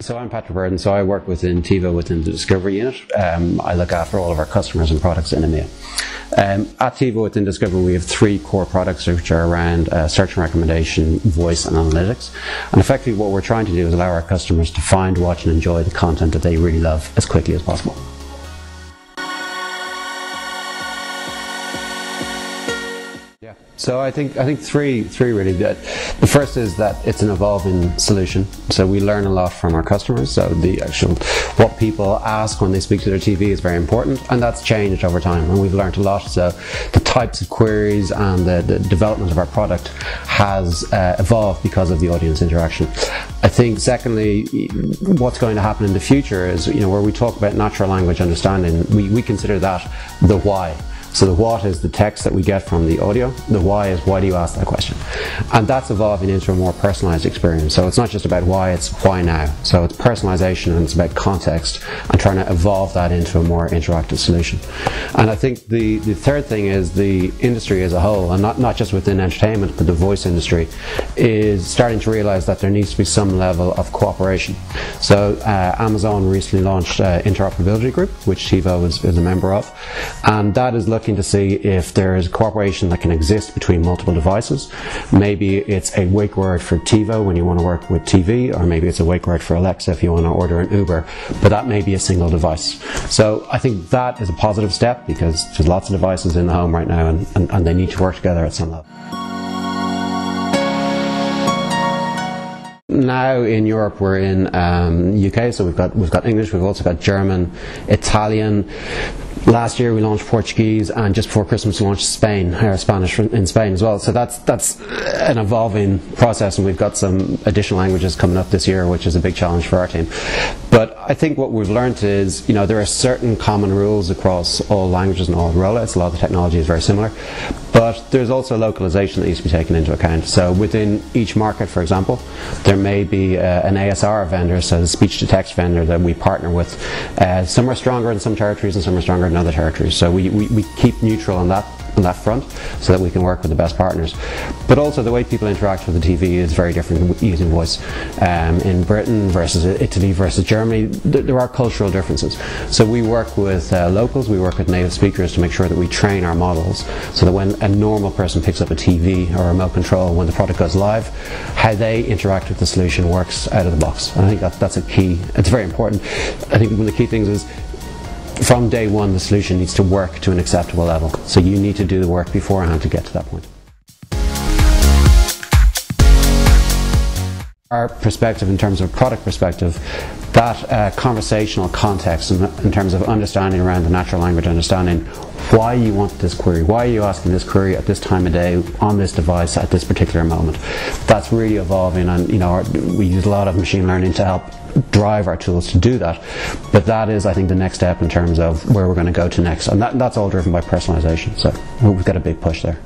So I'm Patrick Byrden. So I work within TiVo within the Discovery unit. Um, I look after all of our customers and products in EMEA. Um, at TiVo within Discovery, we have three core products which are around uh, search and recommendation, voice, and analytics. And effectively, what we're trying to do is allow our customers to find, watch, and enjoy the content that they really love as quickly as possible. So I think I think three three really good. The first is that it's an evolving solution. So we learn a lot from our customers. So the actual what people ask when they speak to their TV is very important, and that's changed over time, and we've learned a lot. So the types of queries and the, the development of our product has uh, evolved because of the audience interaction. I think secondly, what's going to happen in the future is you know where we talk about natural language understanding, we, we consider that the why. So the what is the text that we get from the audio. The why is why do you ask that question? And that's evolving into a more personalized experience. So it's not just about why, it's why now. So it's personalization and it's about context and trying to evolve that into a more interactive solution. And I think the, the third thing is the industry as a whole, and not, not just within entertainment, but the voice industry, is starting to realize that there needs to be some level of cooperation. So uh, Amazon recently launched uh, Interoperability Group, which TiVo is, is a member of, and that is looking to see if there is cooperation that can exist between multiple devices. Maybe it's a wake word for TiVo when you want to work with TV, or maybe it's a wake word for Alexa if you want to order an Uber, but that may be a single device. So I think that is a positive step because there's lots of devices in the home right now and, and, and they need to work together at some level. now in Europe we're in um, UK, so we've got we've got English, we've also got German, Italian. Last year we launched Portuguese, and just before Christmas we launched Spain, or Spanish in Spain as well. So that's that's an evolving process, and we've got some additional languages coming up this year, which is a big challenge for our team. But I think what we've learned is, you know, there are certain common rules across all languages and all rollouts. A lot of the technology is very similar, but there's also localization that needs to be taken into account. So within each market, for example, there may be uh, an ASR vendor, so the speech to text vendor that we partner with. Uh, some are stronger in some territories and some are stronger in other territories. So we, we, we keep neutral on that on that front so that we can work with the best partners. But also the way people interact with the TV is very different using voice. Um, in Britain versus Italy versus Germany, th there are cultural differences. So we work with uh, locals, we work with native speakers to make sure that we train our models so that when a normal person picks up a TV or a remote control when the product goes live, how they interact with the solution works out of the box. And I think that, that's a key, it's very important. I think one of the key things is from day one, the solution needs to work to an acceptable level. So you need to do the work beforehand to get to that point. Our perspective, in terms of product perspective, that uh, conversational context in, in, terms of understanding around the natural language understanding why you want this query, why are you asking this query at this time of day on this device at this particular moment. That's really evolving, and you know we use a lot of machine learning to help drive our tools to do that. But that is, I think, the next step in terms of where we're going to go to next, and that, that's all driven by personalization. So we've got a big push there.